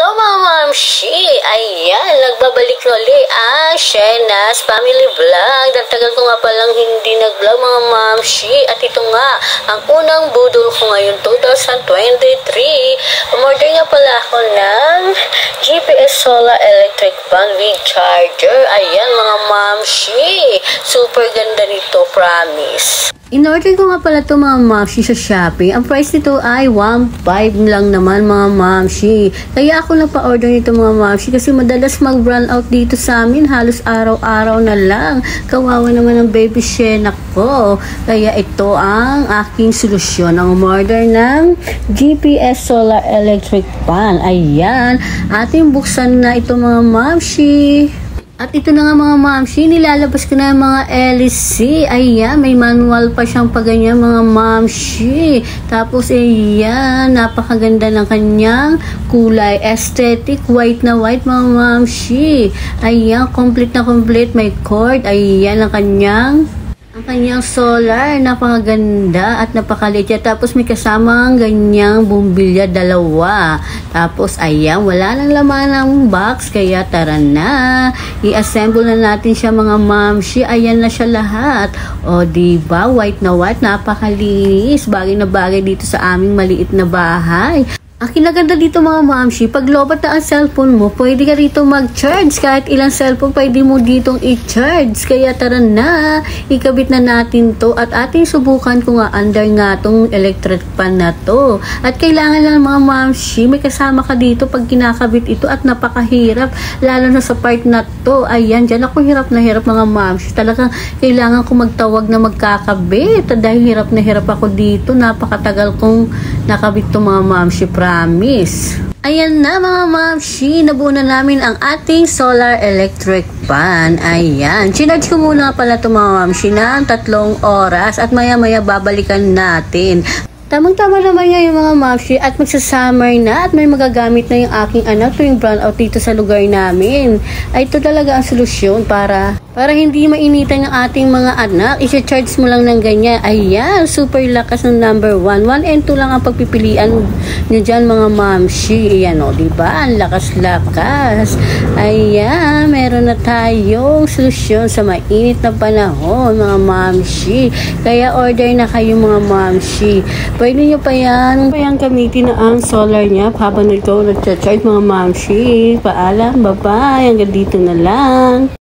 Hello mga mamshi! Ayan, nagbabalik uli ang Shena's Family Vlog. Nagtagal ko nga palang hindi nag-vlog mga mamshi. At ito nga, ang unang budol ko ngayon 2023. Umorder nga pala ako ng GPS Solar Electric Fan with Charger. Ayan mga mamshi. Super ganda nito, promise. In-order ko nga pala ito mga mamshi sa Shopee. Ang price nito ay 1.5 lang naman mga mamshi. Kaya ako na pa-order nito mga mamshi kasi madalas mag-run out dito sa amin. Halos araw-araw na lang. Kawawa naman ang baby Shena ko. Kaya ito ang aking solusyon. Ang umorder ng GPS Solar Electric Pan. Ayan. Ating buksan na ito mga mamshi. At ito na nga mga mamshi, nilalabas ko na yung mga LC. Ayan, may manual pa siyang paganyan mga mamshi. Tapos ayan, napakaganda ng kanyang kulay. Aesthetic, white na white mga mamshi. Ayan, complete na complete. May cord. Ayan ang kanyang ang kanyang solar, napakaganda at napakaliit. Tapos may kasamang ganyang bumbilya dalawa. Tapos ayan, wala nang laman ng box. Kaya tara na. I-assemble na natin siya mga mamshi. Ayan na siya lahat. O diba, white na white, napakalinis. Bagay na bagay dito sa aming maliit na bahay. Ang kinaganda dito mga mamshi, pag lobat na ang cellphone mo, pwede ka rito mag-charge. Kahit ilang cellphone, pwede mo ditong i-charge. Kaya tara na, ikabit na natin to at ating subukan kung under nga tong electric pan na to. At kailangan lang mga mamshi, may kasama ka dito pag kinakabit ito at napakahirap. Lalo na sa part na to. Ayan, dyan ako hirap na hirap mga mamshi. Talagang kailangan ko magtawag na magkakabit. Dahil hirap na hirap ako dito. Napakatagal kong nakabit to mga mamshi promise. Ayan na mga mamshi, nabuo na namin ang ating solar electric pan. Ayan, chinarge ko muna pala ito mga mamshi ng tatlong oras at maya maya babalikan natin. Tamang-tama naman nga yung mga mamshi at magsa-summer na at may magagamit na yung aking anak tuwing brown out dito sa lugar namin. Ay ito talaga ang solusyon para para hindi mainitan ng ating mga anak. I-charge mo lang ng ganyan. Ayan, super lakas ng number 1. 1 and 2 lang ang pagpipilian nyo dyan mga mamshi. Ayan o, diba? Ang lakas-lakas. Ayan, meron na tayong solusyon sa mainit na panahon mga mamshi. Kaya order na kayo mga mamshi. Pwede nyo pa yan, pa yan gamitin na ang solar niya habang ikaw nag-charge mga mamshi. Paalam, bye-bye. Hanggang dito na lang.